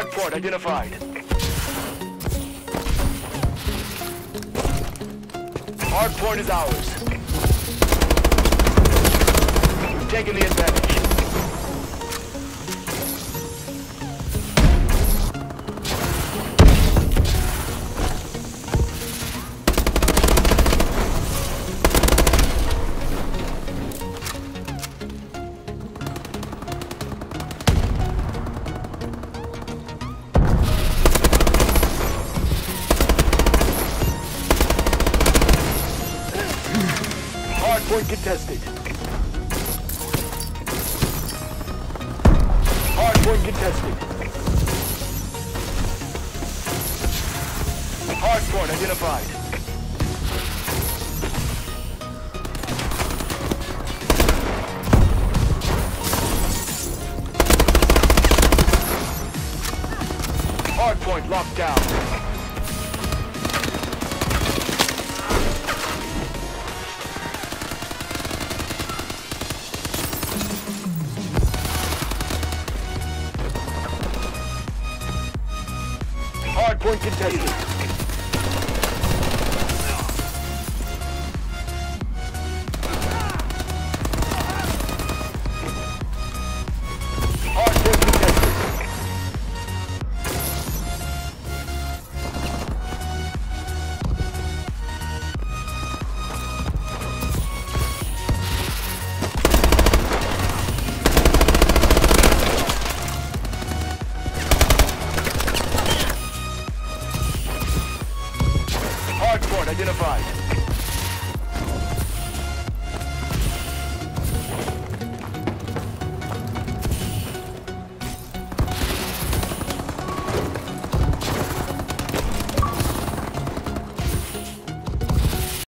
Hardpoint identified. Hardpoint is ours. Taken the advantage. Hardpoint contested. Hardpoint contested. Hardpoint identified. Hardpoint locked down. Hardpoint contested. Hardpoint identified.